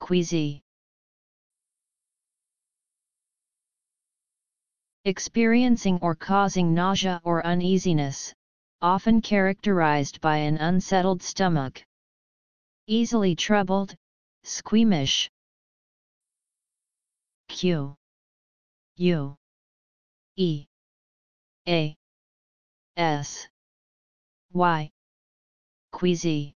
queasy. Experiencing or causing nausea or uneasiness, often characterized by an unsettled stomach. Easily troubled, squeamish. Q. U. E. A. S. Y. Queasy